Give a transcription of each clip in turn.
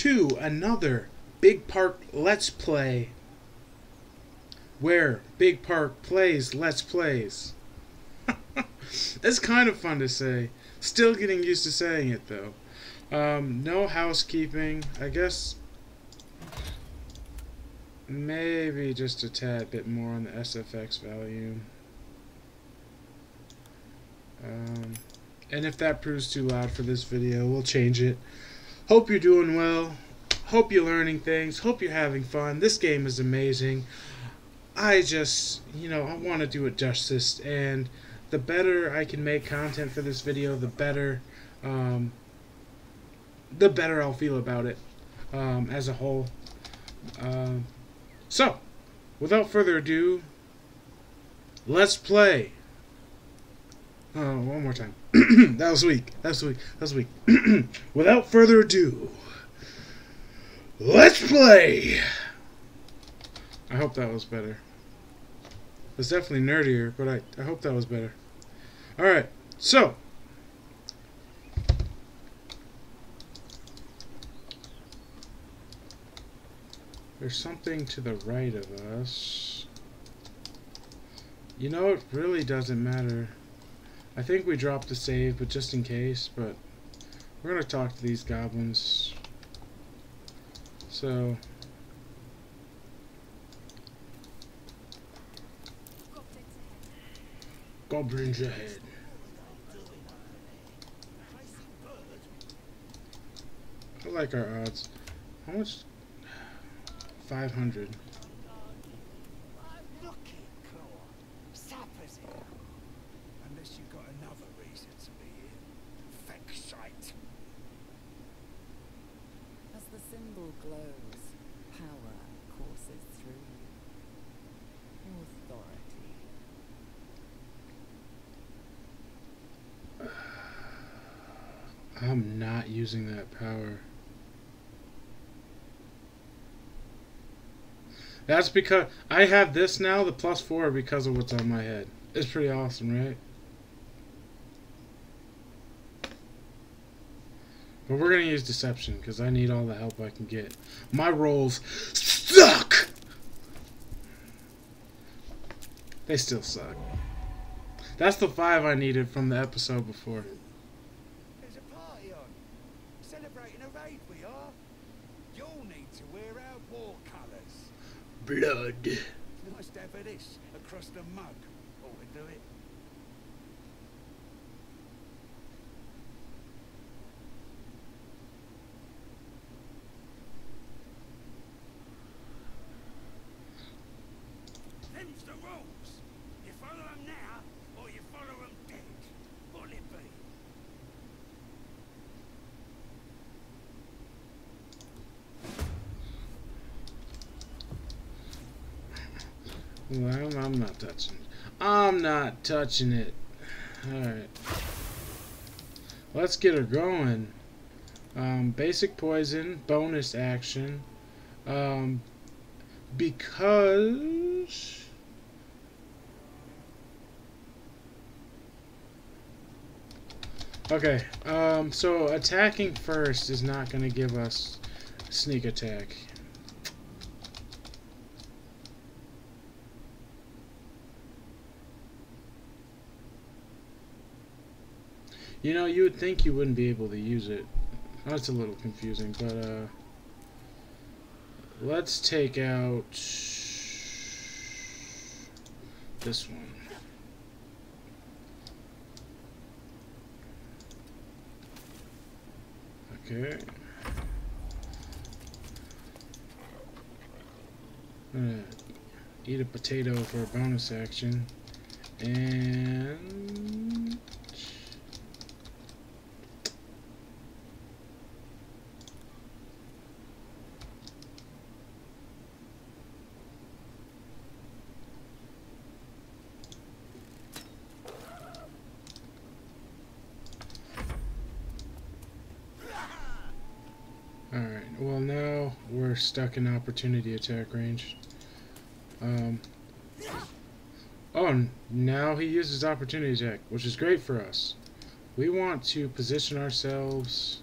to another Big Park Let's Play. Where Big Park plays Let's Plays. it's kind of fun to say. Still getting used to saying it though. Um, no housekeeping. I guess maybe just a tad bit more on the SFX value. Um, and if that proves too loud for this video, we'll change it. Hope you're doing well. Hope you're learning things. Hope you're having fun. This game is amazing. I just, you know, I want to do it justice. And the better I can make content for this video, the better, um, the better I'll feel about it um, as a whole. Um, so, without further ado, let's play. Oh, one more time. that was weak. That was weak. That was weak. Without further ado, let's play. I hope that was better. It's definitely nerdier, but I, I hope that was better. Alright, so. There's something to the right of us. You know, it really doesn't matter. I think we dropped the save, but just in case, but we're going to talk to these goblins. So... Goblins ahead. I like our odds. How much? 500. Unless you've got another reason to be here. Feck shite. As the symbol glows, power courses through you. Authority. I'm not using that power. That's because I have this now, the plus four, because of what's on my head. It's pretty awesome, right? But we're going to use deception, because I need all the help I can get. My rolls suck! They still suck. That's the five I needed from the episode before. There's a party on. Celebrating a raid we are. You'll need to wear our war colours. Blood. Nice have this across the mug. Ought to do it. Them's the rules. You follow 'em now, or you follow 'em dead. What'll it be? Well, I'm not touching it. I'm not touching it. Alright. Let's get her going. Um, basic poison, bonus action. Um, because... Okay, um, so attacking first is not going to give us sneak attack. You know, you would think you wouldn't be able to use it. That's a little confusing, but uh let's take out this one. Okay. Eat a potato for a bonus action. And Alright, well now we're stuck in opportunity attack range. Um, oh, now he uses opportunity attack, which is great for us. We want to position ourselves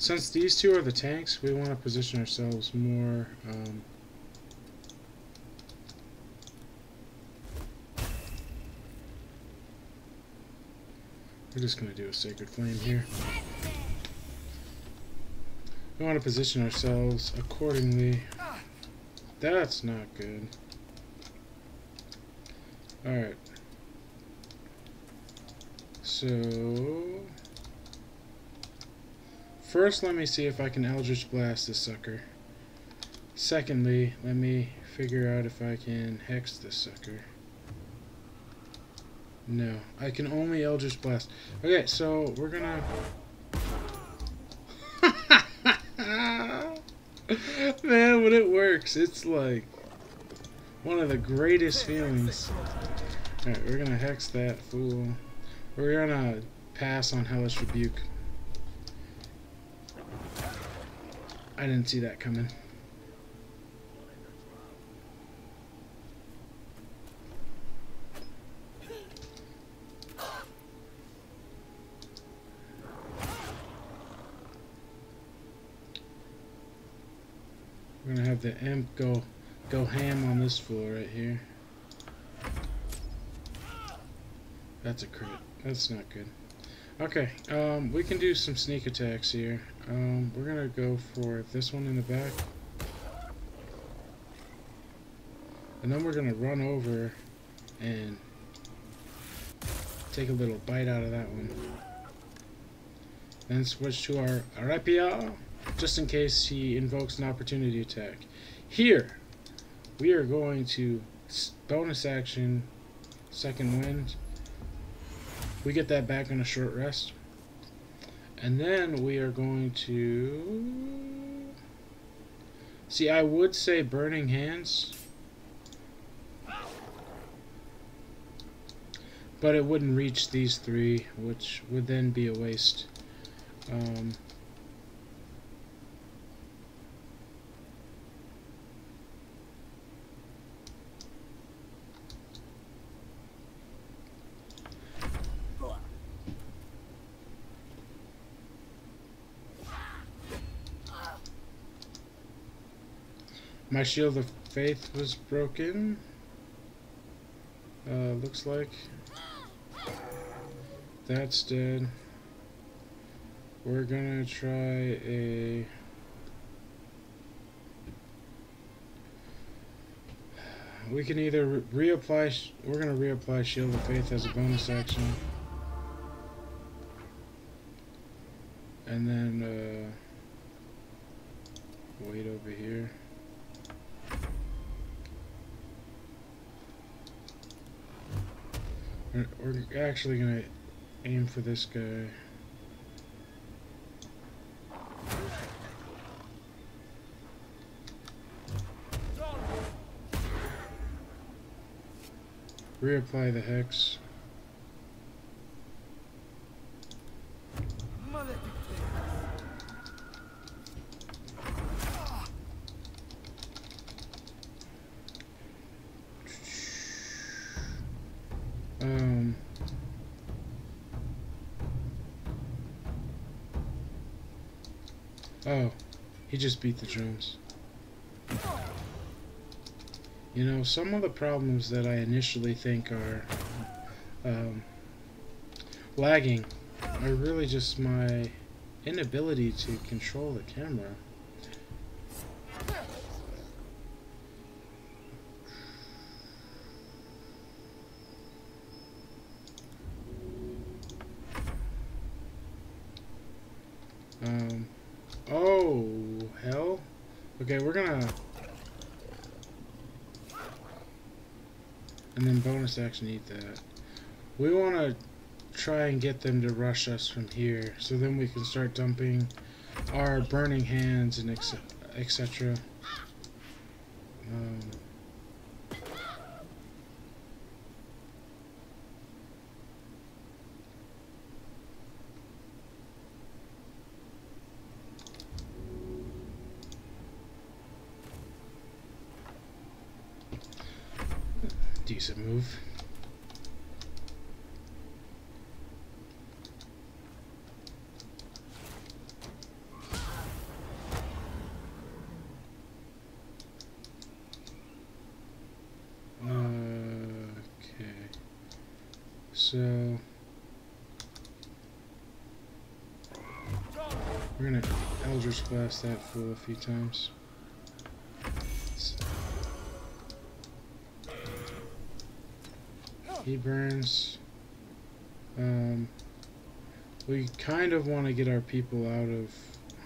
Since these two are the tanks, we want to position ourselves more. Um, we're just going to do a Sacred Flame here. We want to position ourselves accordingly. That's not good. Alright. So... First, let me see if I can Eldritch Blast this sucker. Secondly, let me figure out if I can Hex this sucker. No, I can only Eldritch Blast. Okay, so we're gonna... Man, when it works, it's like one of the greatest feelings. Alright, we're gonna hex that fool. We're gonna pass on Hellish Rebuke. I didn't see that coming. We're gonna have the imp go go ham on this fool right here. That's a crit. That's not good. Okay, um, we can do some sneak attacks here. Um, we're gonna go for this one in the back. And then we're gonna run over and take a little bite out of that one. Then switch to our rapier, just in case he invokes an opportunity attack. Here, we are going to bonus action, second wind. We get that back on a short rest. And then we are going to... See, I would say Burning Hands. But it wouldn't reach these three, which would then be a waste. Um, My shield of faith was broken. Uh, looks like. That's dead. We're gonna try a... We can either re reapply... We're gonna reapply Shield of Faith as a bonus action. And then, uh... Wait over here. We're, actually gonna aim for this guy. Reapply the hex. Just beat the drums. You know, some of the problems that I initially think are um, lagging are really just my inability to control the camera. Um, oh, hell. Okay, we're gonna... And then bonus action eat that. We want to try and get them to rush us from here, so then we can start dumping our burning hands and etc. Um, move. Okay. So we're gonna Eldritch Blast that fool a few times. He burns. Um, we kind of want to get our people out of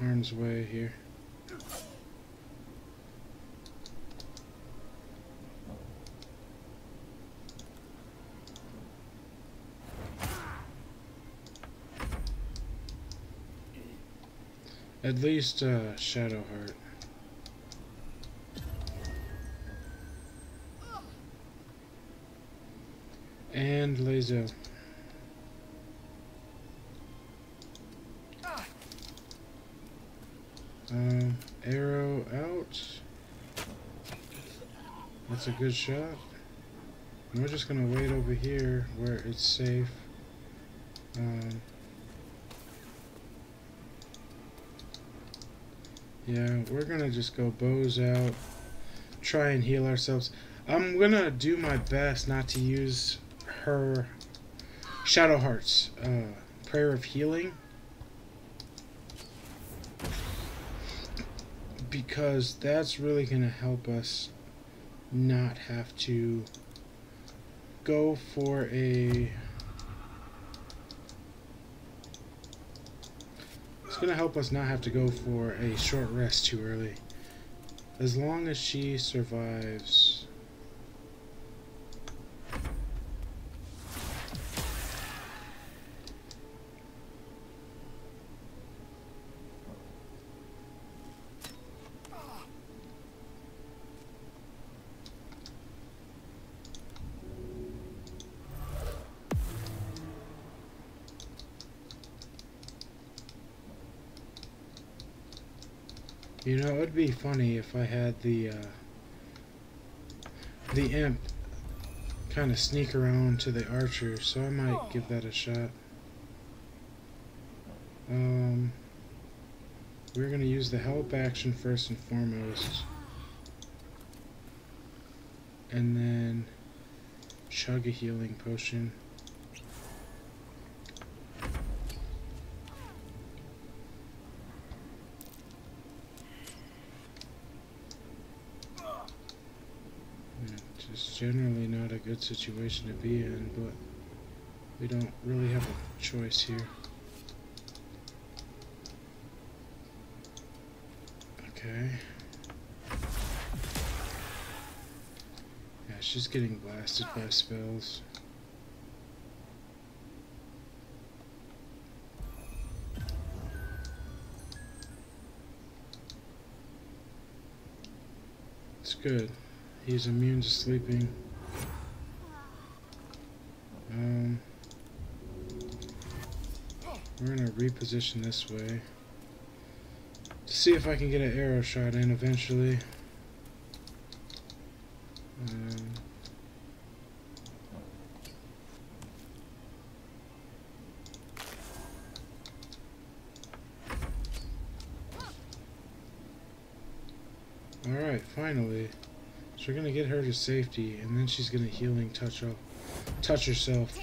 harm's way here. At least uh, Shadowheart. And laser. Um, arrow out. That's a good shot. And we're just gonna wait over here where it's safe. Um, yeah, we're gonna just go bows out. Try and heal ourselves. I'm gonna do my best not to use her Shadowheart's uh, prayer of healing. Because that's really going to help us not have to go for a it's going to help us not have to go for a short rest too early. As long as she survives You know, it would be funny if I had the uh, the imp kind of sneak around to the archer, so I might give that a shot. Um, we're gonna use the help action first and foremost, and then chug a healing potion. It's generally not a good situation to be in, but we don't really have a choice here. Okay. Yeah, she's getting blasted by spells. It's good. He's immune to sleeping. Um, we're gonna reposition this way to see if I can get an arrow shot in eventually. Um, Alright, finally. So we're gonna get her to safety, and then she's gonna healing touch up, touch herself.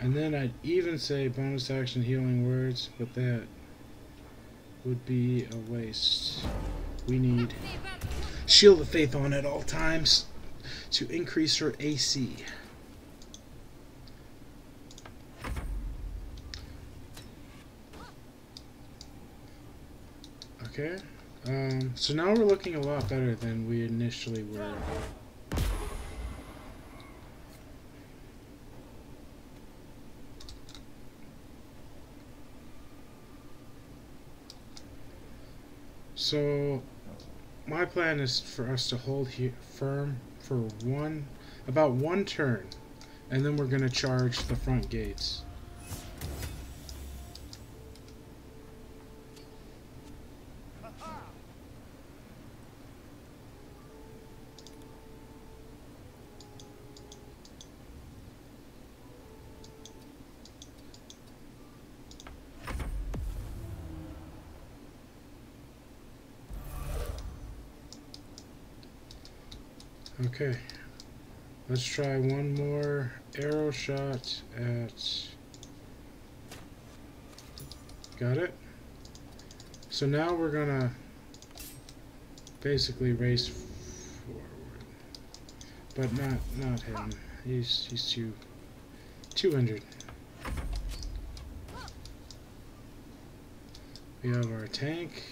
And then I'd even say bonus action healing words, but that would be a waste. We need Shield of Faith on at all times to increase her AC. Okay. Um, so now we're looking a lot better than we initially were. So, my plan is for us to hold here firm for one, about one turn, and then we're going to charge the front gates. Okay. Let's try one more arrow shot at... Got it? So now we're gonna basically race forward. But not not him. He's he's too 200. We have our tank.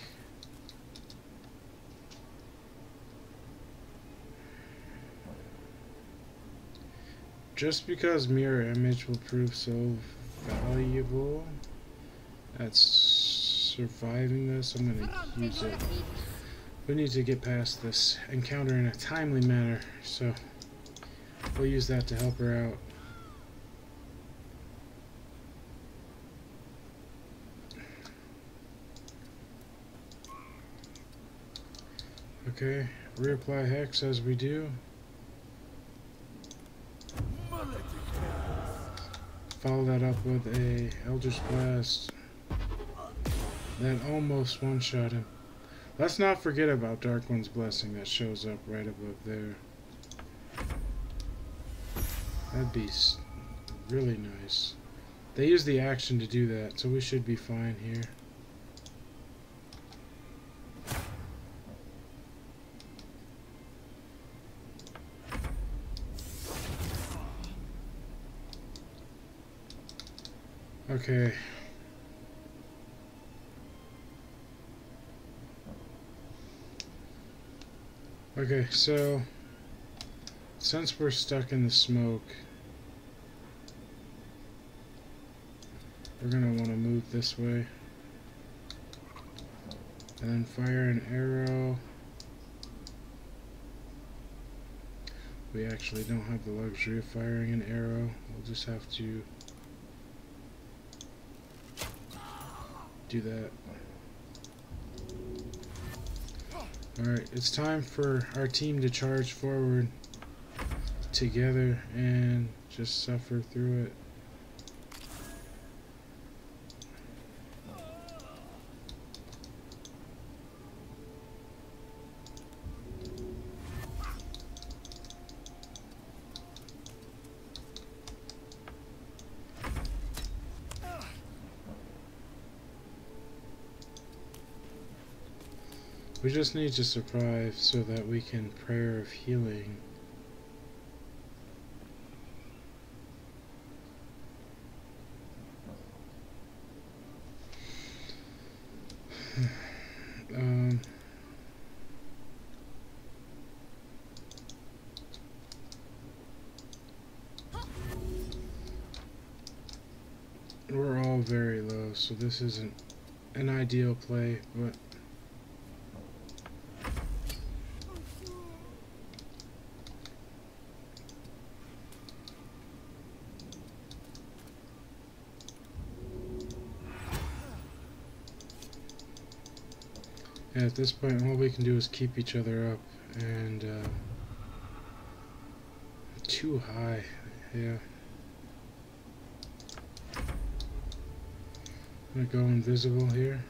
Just because mirror image will prove so valuable at surviving this, I'm going to use it. We need to get past this encounter in a timely manner, so we'll use that to help her out. Okay, reapply hex as we do. Follow that up with a Eldritch Blast. That almost one-shot him. Let's not forget about Dark One's Blessing that shows up right above there. That'd be really nice. They use the action to do that, so we should be fine here. Okay. Okay, so since we're stuck in the smoke, we're gonna want to move this way and then fire an arrow. We actually don't have the luxury of firing an arrow. We'll just have to do that. Alright, it's time for our team to charge forward together and just suffer through it. Just need to survive so that we can prayer of healing. um, we're all very low, so this isn't an ideal play, but this point all we can do is keep each other up and uh, too high yeah. I'm gonna go invisible here?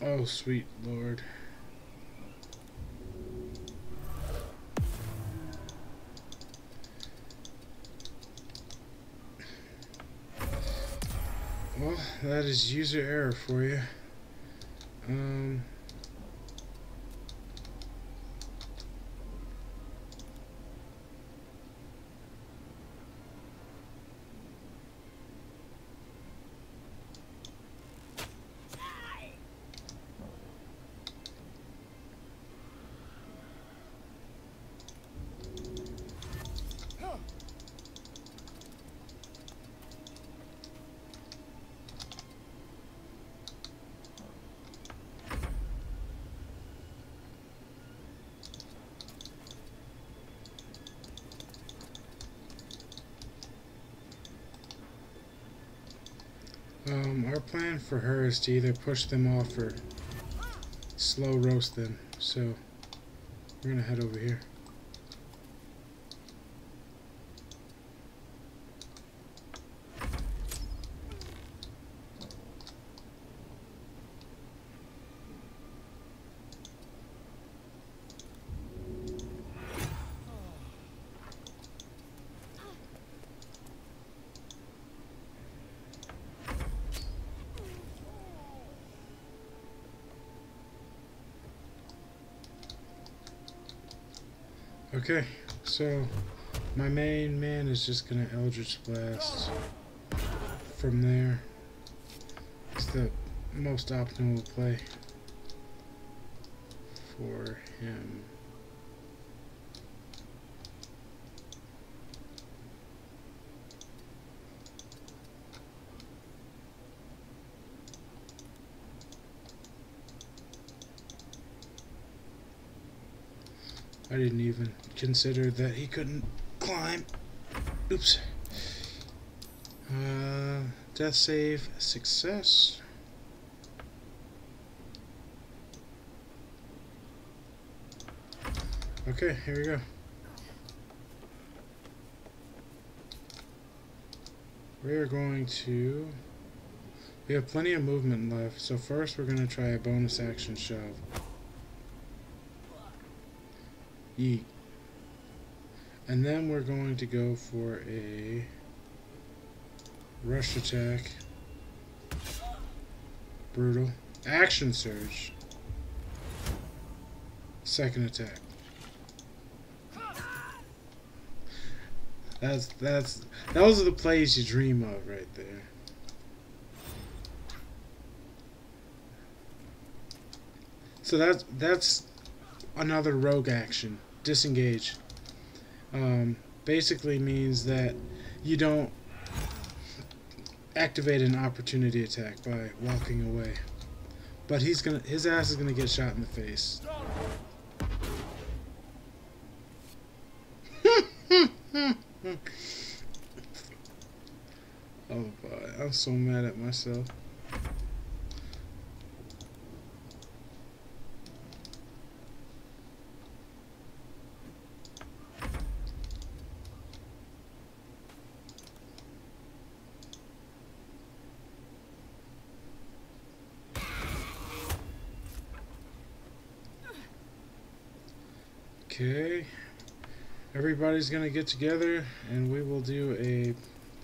Oh sweet lord that is user error for you. Um, Um, our plan for her is to either push them off or slow roast them. So we're gonna head over here. Okay, so my main man is just gonna Eldritch Blast from there. It's the most optimal play for him. I didn't even consider that he couldn't climb. Oops. Uh, death save success. Okay, here we go. We are going to... We have plenty of movement left, so first we're going to try a bonus action shove. Yeet. And then we're going to go for a rush attack. Brutal. Action surge. Second attack. That's that's those are the plays you dream of right there. So that's that's another rogue action. Disengage. Um, basically means that you don't activate an opportunity attack by walking away. But he's gonna his ass is gonna get shot in the face. oh boy, I'm so mad at myself. Okay. Everybody's going to get together and we will do a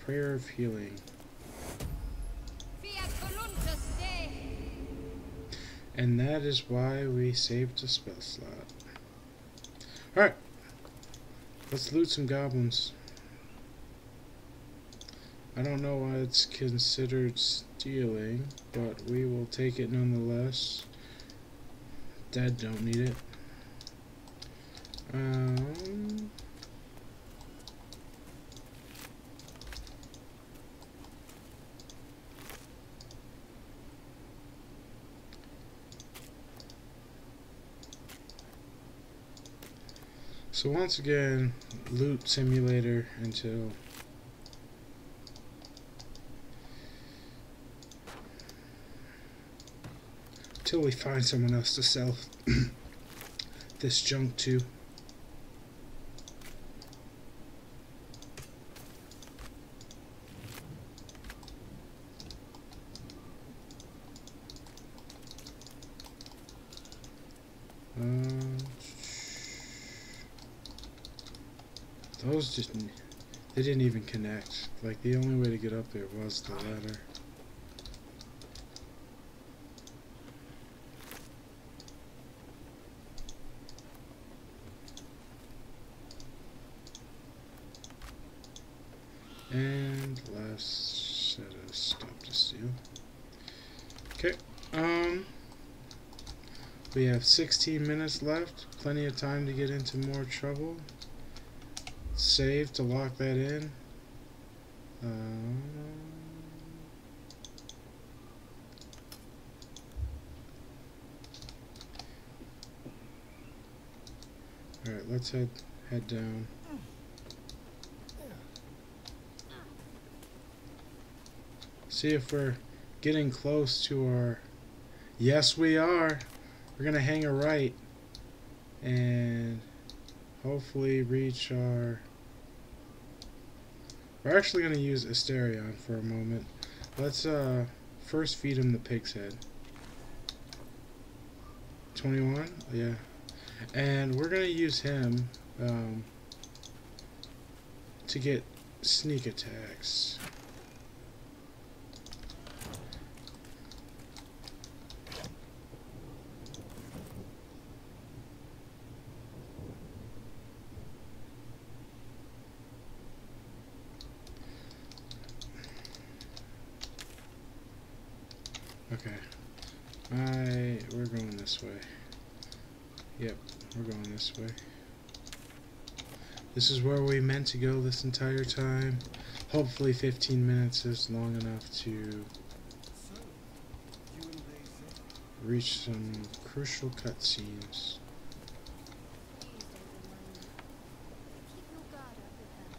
prayer of healing. Fiat voluntas Dei. And that is why we saved a spell slot. Alright. Let's loot some goblins. I don't know why it's considered stealing, but we will take it nonetheless. Dead don't need it. Um, so once again, loot simulator until until we find someone else to sell this junk to. Um, those just n- they didn't even connect. Like the only way to get up there was the ladder. And last set of stop to steal. Okay. Um. We have 16 minutes left. Plenty of time to get into more trouble. Save to lock that in. Um, Alright, let's head head down. See if we're getting close to our Yes we are. We're gonna hang a right and hopefully reach our we're actually gonna use Astarion for a moment. Let's uh first feed him the pig's head. 21? Yeah. And we're gonna use him um, to get sneak attacks. Okay. I we're going this way. Yep, we're going this way. This is where we meant to go this entire time. Hopefully 15 minutes is long enough to reach some crucial cutscenes. Please don't remind me. Keep your guard up with her.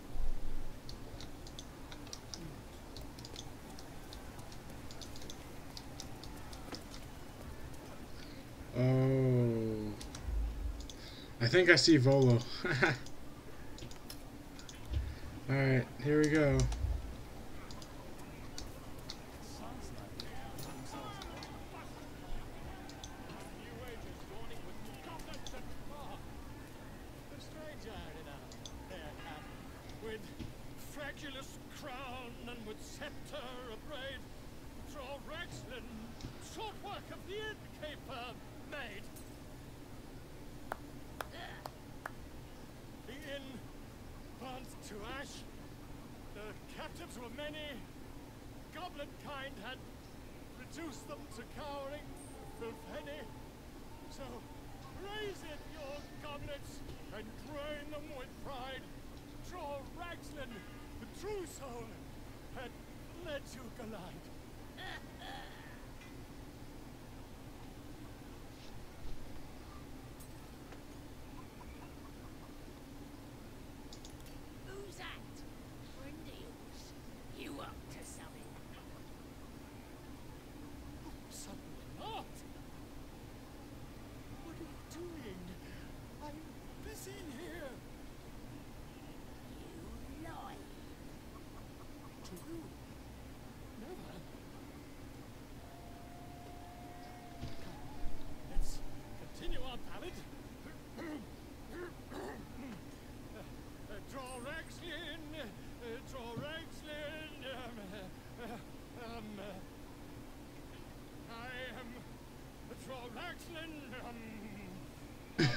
Oh. I see Volo. Alright, here we go. Sounds like themselves A stranger in a fair cap, with fragulous crown and with sceptre abraid, draw Rexlin, short work of the innkeeper made. The inn burnt to ash, the captives were many, goblin kind had reduced them to cowering filthy. So raise it, your and drain them with pride. Dror Ragzlin, the true soul, and let you glide.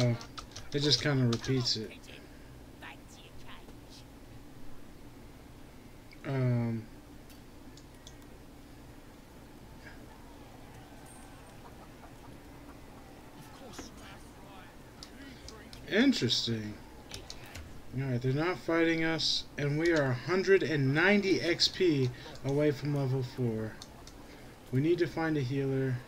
Oh, it just kind of repeats it. Um. Interesting. Alright, they're not fighting us, and we are 190 XP away from level 4. We need to find a healer.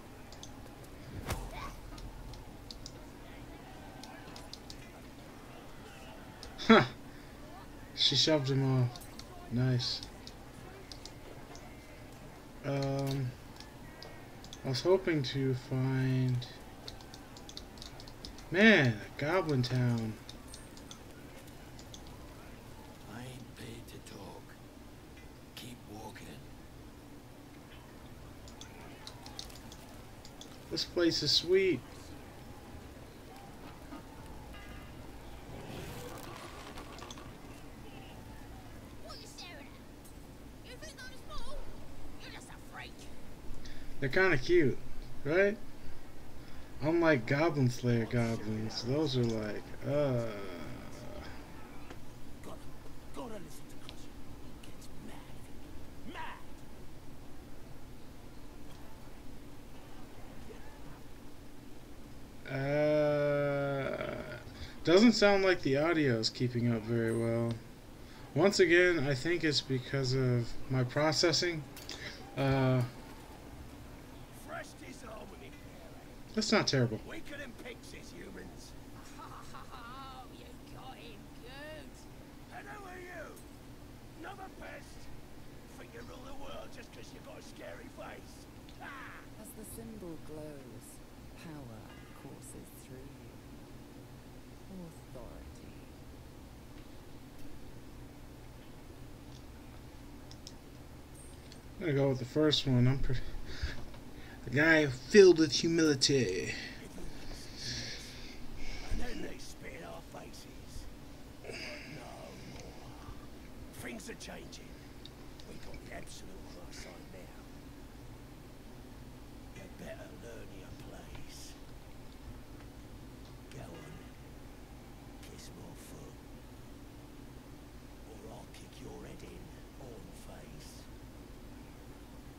She shoved him off. Nice. Um, I was hoping to find. Man, a Goblin Town. I ain't paid to talk. Keep walking. This place is sweet. What you staring at? You think I'm small? You're just a freak. They're kind of cute, right? Unlike Goblin Slayer goblins, those are like, uh. Uh, doesn't sound like the audio is keeping up very well. Once again, I think it's because of my processing. Uh, That's not terrible. Weaker than pigs is humans. Oh, you got him good. And who are you? Another pest? Think you rule the world just because you got a scary face? Ah. As the symbol glows, power courses through you. Authority. I'm gonna go with the first one. I'm pretty. A guy filled with humility. And then they spit our faces. But no more. Things are changing. We got the absolute right side now. You better learn your place. Go on. Kiss my foot. Or I'll kick your head in on face.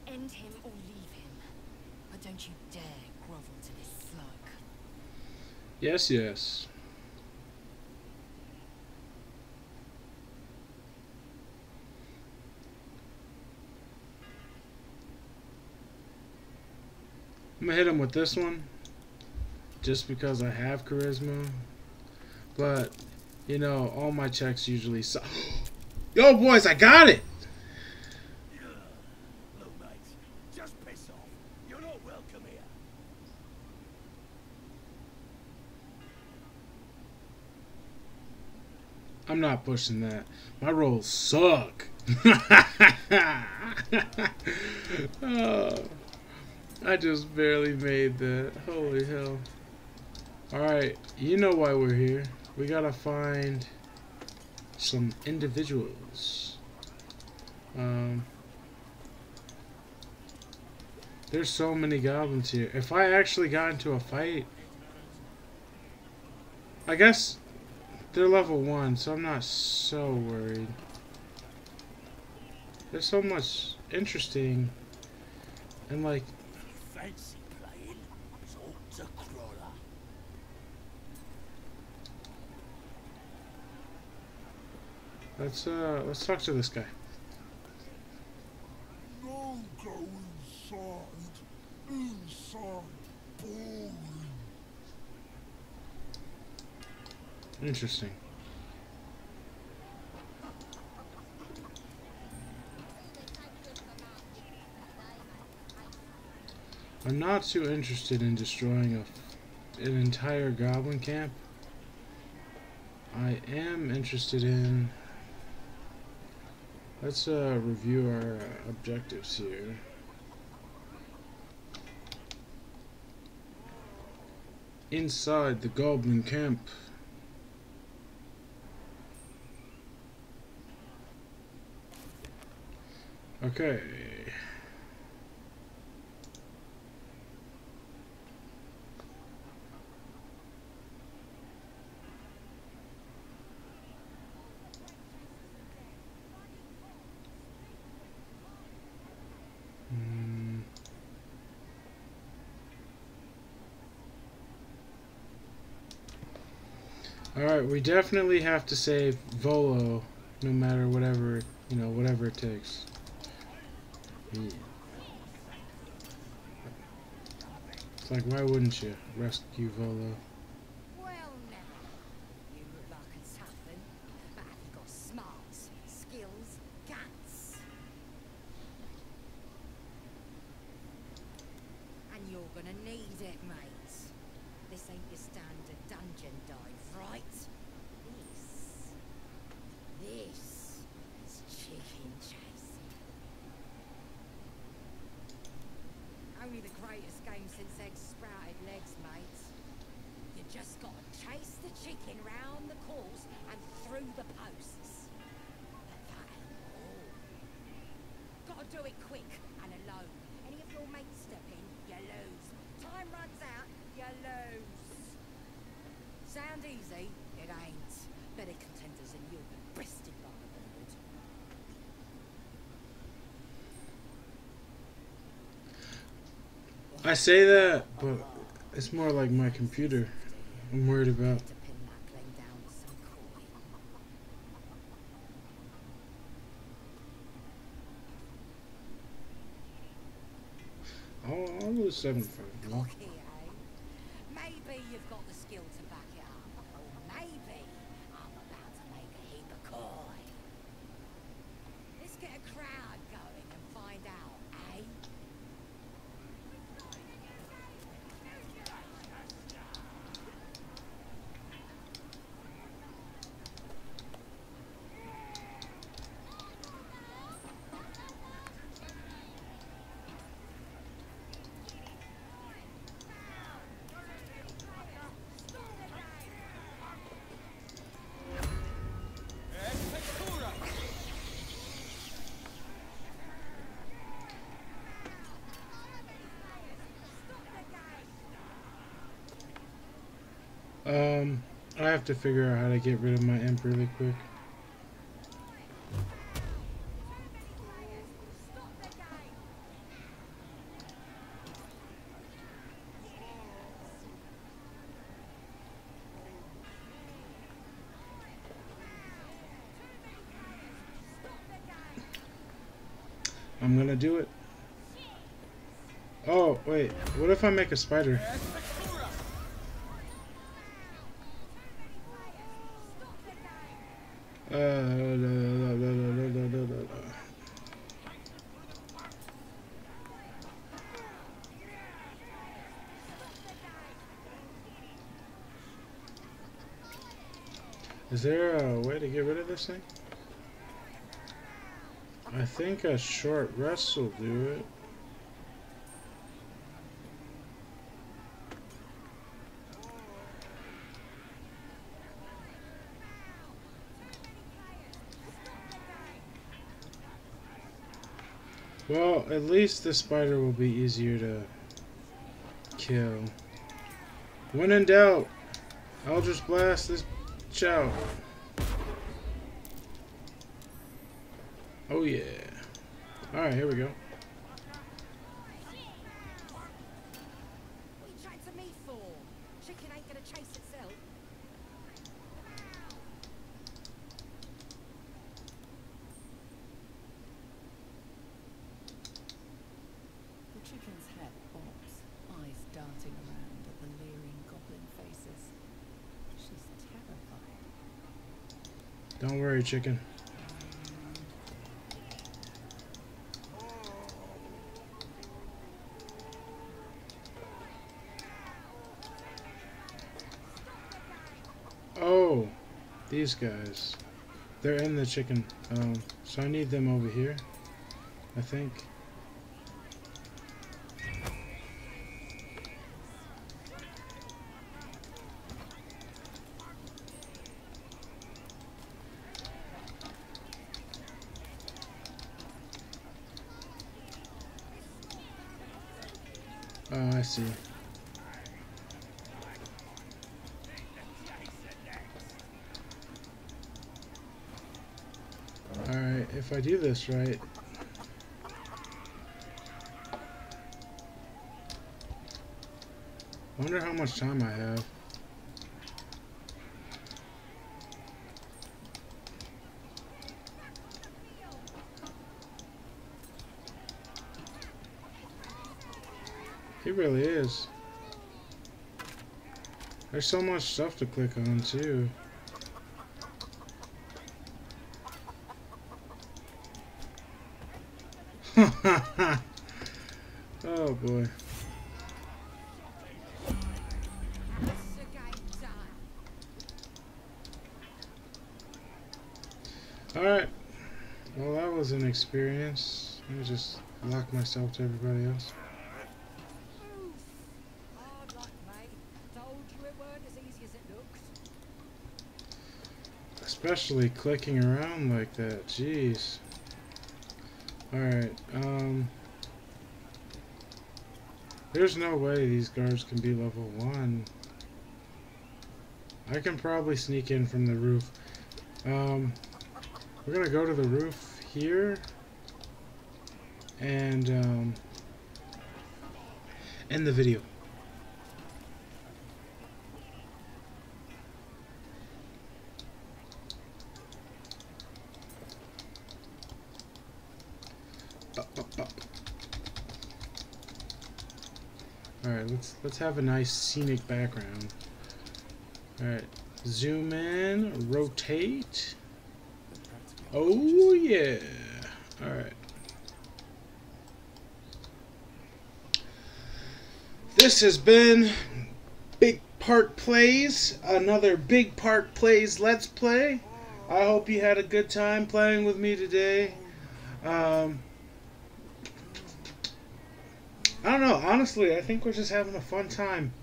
End him or leave him. But don't you dare grovel to this slug. Yes, yes. I'm gonna hit him with this one just because I have charisma. But, you know, all my checks usually suck. Yo, boys, I got it! Look, mates, just piss off. You're not welcome here. I'm not pushing that. My rolls suck. oh, I just barely made that. Holy hell. Alright, you know why we're here. We gotta find some individuals. Um, there's so many goblins here. If I actually got into a fight, I guess they're level one, so I'm not so worried. There's so much interesting and like Fancy playing? To Crawler. let's uh let's talk to this guy. No go inside. Inside. Boring. Interesting. I'm not too interested in destroying a, an entire goblin camp. I am interested in. Let's uh, review our objectives here. Inside the goblin camp. Okay. Hmm. Alright, we definitely have to save Volo no matter whatever, you know, whatever it takes. Yeah. It's like, why wouldn't you rescue Volo? Well now, you look like a tough un, but have you got smarts, skills, guts? And you're gonna need it, mate. This ain't your standard dungeon dive, right? This, this is chicken chasing. Only the greatest game since eggs sprouted legs, mate. You just gotta chase the chicken round the course and through the posts. But that ain't all. Gotta do it quick and alone. Any of your mates step in, you lose. Time runs out, you lose. Sound easy? It ain't. Better contenders than you'll be breasted by the bird. I say that, but it's more like my computer. I'm worried about. To pin that claim down with some coin. I'll, I'll lose 75. you know? Cocky, eh? Maybe you've got the skill to back it up. Or maybe I'm about to make a heap of coin. Let's get a crowd going and find out, eh? Um, I have to figure out how to get rid of my imp really quick. I'm gonna do it. Oh, wait. What if I make a spider? There a way to get rid of this thing? I think a short rest will do it. Well, at least the spider will be easier to kill. When in doubt, I'll just blast this chow. Oh yeah. Alright, here we go. What you chatting to me for? Chicken ain't gonna chase itself. The chicken's head bobs, eyes darting around at the leering goblin faces. She's terrified. Don't worry, chicken. Oh, these guys. They're in the chicken. Um, so I need them over here. I think. Oh, I see. Alright, if I do this right. Wonder how much time I have. He really is. There's so much stuff to click on too. oh boy. Alright. Well, that was an experience. Let me just lock myself to everybody else. Especially clicking around like that. Jeez. Alright, um... There's no way these guards can be level 1. I can probably sneak in from the roof. Um, we're gonna go to the roof here. And, um... End the video. Up, up, up. Let's let's have a nice scenic background. All right, zoom in, rotate. Oh yeah. All right. This has been Big Park Plays, another Big Park Plays Let's Play. I hope you had a good time playing with me today. Um, I don't know. Honestly, I think we're just having a fun time.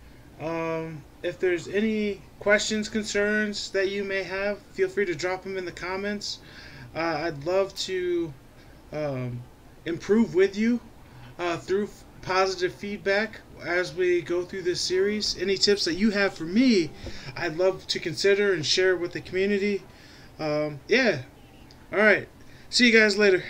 Um, if there's any questions, concerns that you may have, feel free to drop them in the comments. Uh, I'd love to um, improve with you uh, through positive feedback as we go through this series. Any tips that you have for me, I'd love to consider and share with the community. Um, yeah. All right. See you guys later.